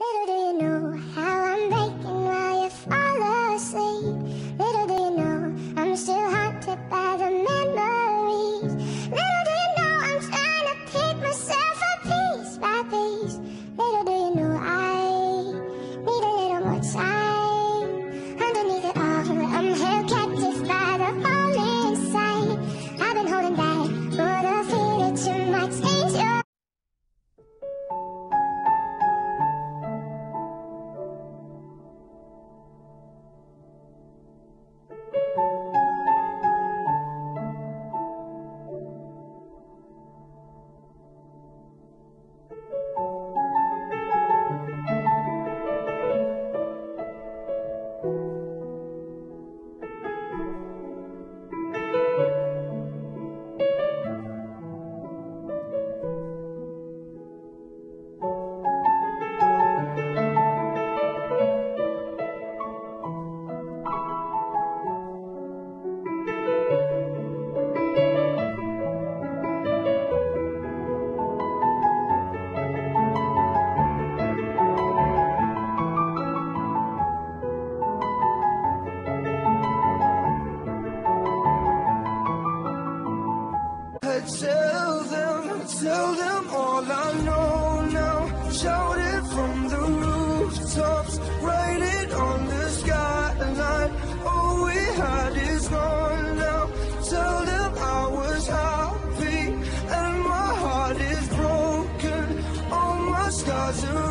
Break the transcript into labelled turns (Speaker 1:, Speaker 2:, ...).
Speaker 1: Hey, Tell them, tell them all I know now. Shout it from the rooftops, write it on the skyline. All we had is gone now. Tell them I was happy and my heart is broken. All my scars are